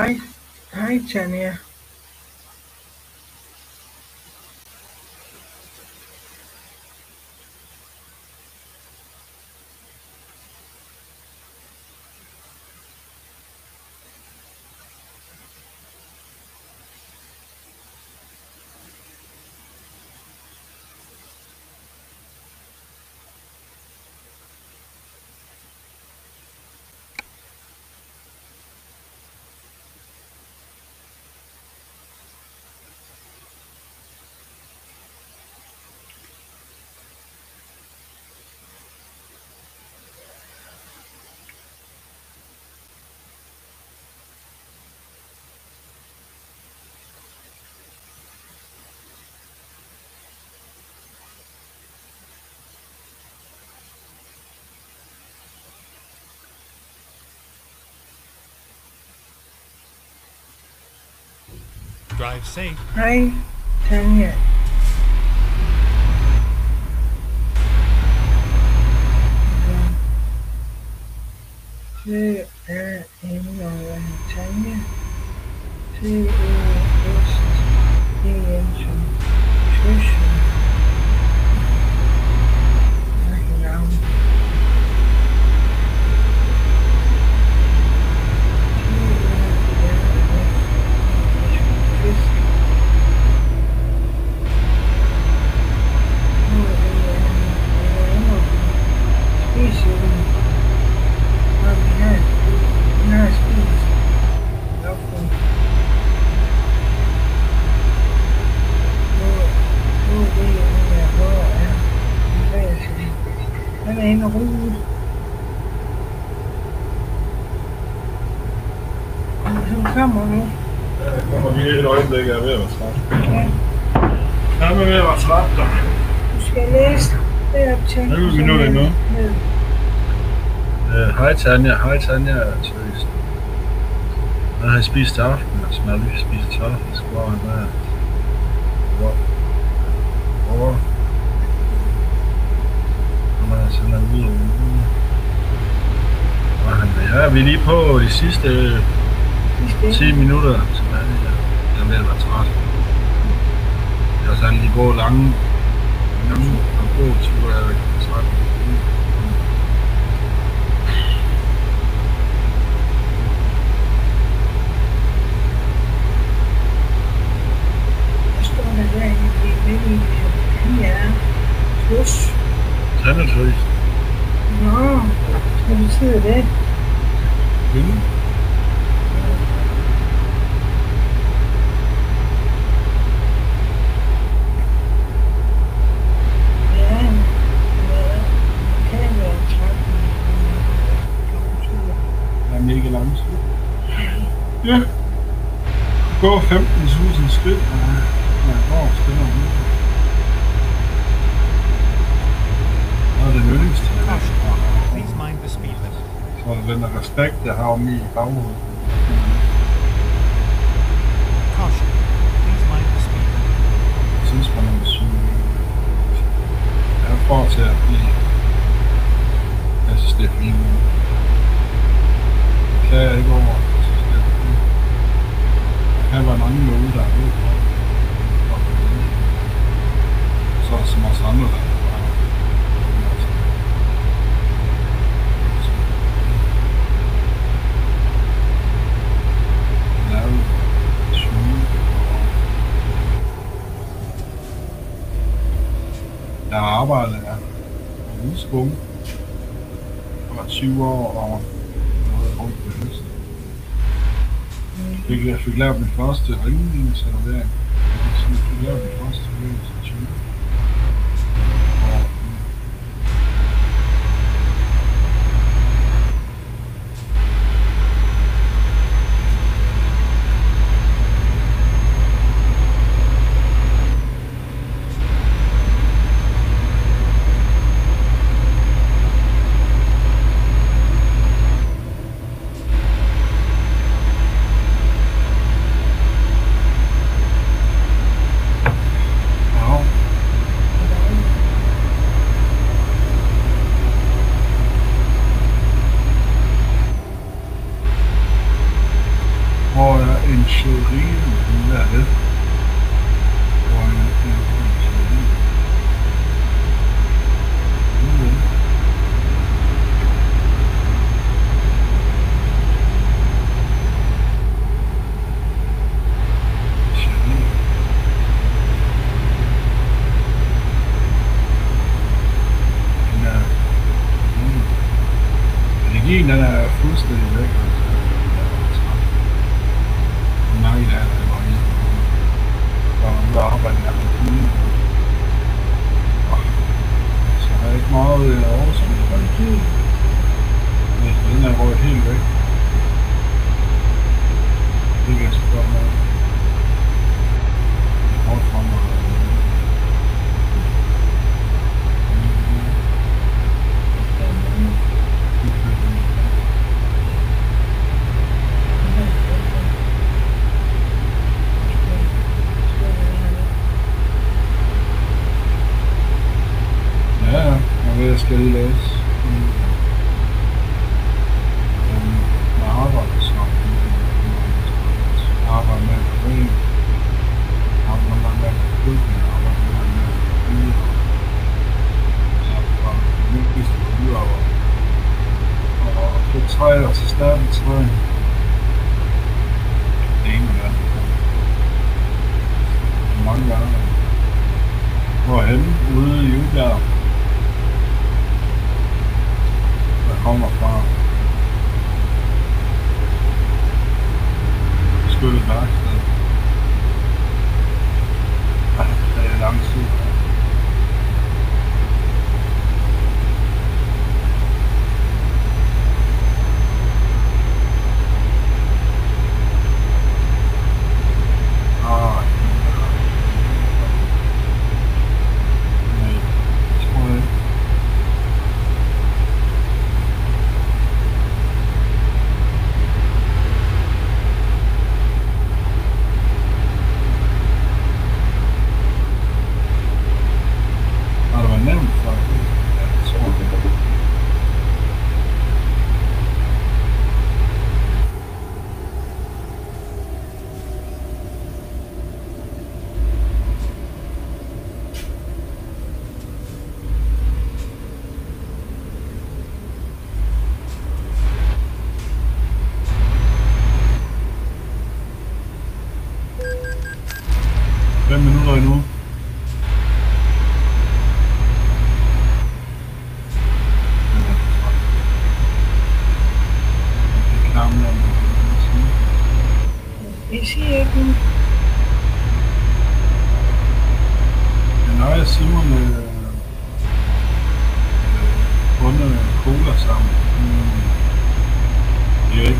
Hej, hej Tanja. Drive safe. Hej Tanja. Det er en og Tanja. Det er Øst. Det er Jensen. Tøssen. Hvad er navn? Fisk. Nu er det, øh, spiser vi, når vi har, vi har spist. Hvorfor? Nu, nu er det, øh, hvor er Andreas? Han er inde og rude. Han kommer nu. Ja, det kommer lige et øjeblik, jeg er ved at være træt. Ja. Jeg er ved at være træt, der. Du skal læse det op til. Nu er vi nået endnu. Øh, Hej Tanja, hej Tanja, seriøst. Hvad har I spist til aften? Altså, jeg har lige spist tørfisk. Hvor er det? Hvor? Hvor? Hvor er sådan er ude over er? Ja, vi er lige på de sidste Vi skal 10 minutter tilbage. Jeg er ved at være træt. Jeg har sådan lige gået lange, lange er plus. Tandetøs. Nå, hvad betyder det? Hvilken? Ja, ja, det kan være 13. Jeg er mega langsomt. Ja. Gå 15.000 skridt, og jeg går og roligt. Og det yndlingstid. Please mind the speed limit. Så den respekt, jeg har om i baghovedet. Caution. Please mind the speed limit. Jeg synes, man er syg. Jeg får til at blive... Jeg synes, det er fint. Jeg klager ikke over. Jeg synes, det er fint. Her var mange derude, der er ved for. Så er der som os andre, der Jeg har arbejdet her i Udskung. Jeg var 20 år og Fik, jeg fik lavet min første ringlinjeservering. Jeg fik lavet min første servering til 20. Og, Ja, Hvor er en sherin? Fem minutter endnu.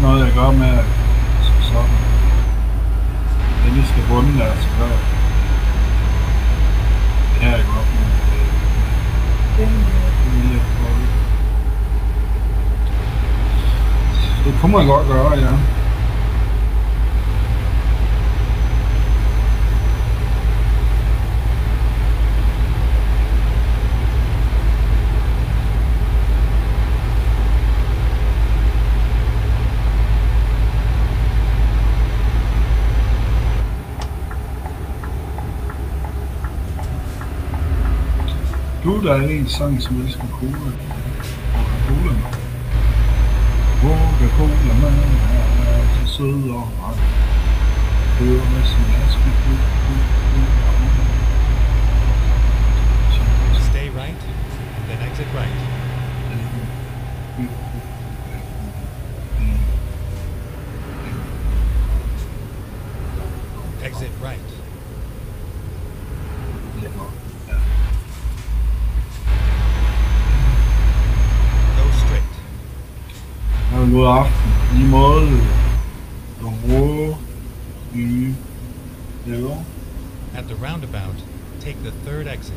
Ikke noget, jeg gør med at så sådan. Jeg lige skal bunde der, så gør jeg. Det er godt, men det, Den, det at prøve. Det kunne man godt gøre, ja. Du, der er en sang, som elsker cola. Coca-Cola. Coca-Cola, man er så sød og ret. Hører med sin aske. Stay right, then exit right. Exit right. gloire qui immole the du. At the roundabout, take the third exit.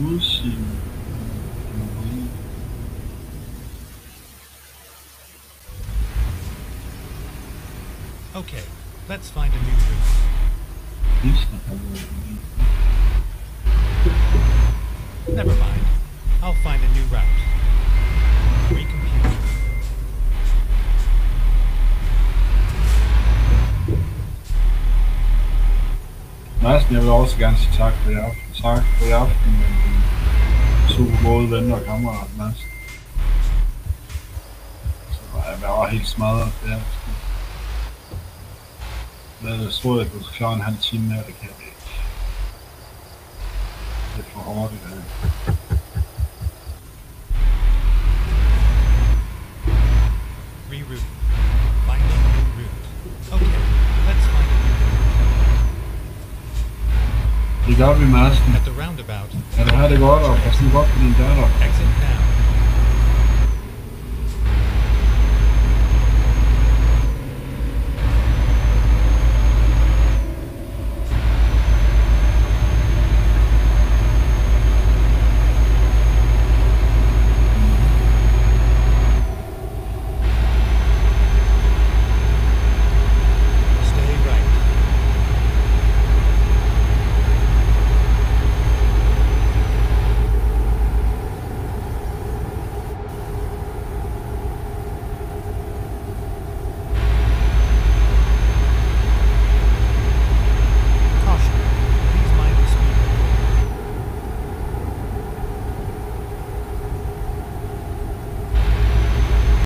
Aussi. Okay, let's find a new route. Never mind. I'll find a new route. We compute. Nice, jeg vil også gerne sige tak for i aften. Tak for i aften men mine super gode venner og kammerat, Mads. Så jeg var helt smadret der. Altså. Jeg troede, jeg kunne klare en halv time mere, det kan jeg ikke. Det er for hårdt i dag. Det gør vi, Madsen. route. At the roundabout, Kan du have det godt, og pas nu godt på din datter. exit now.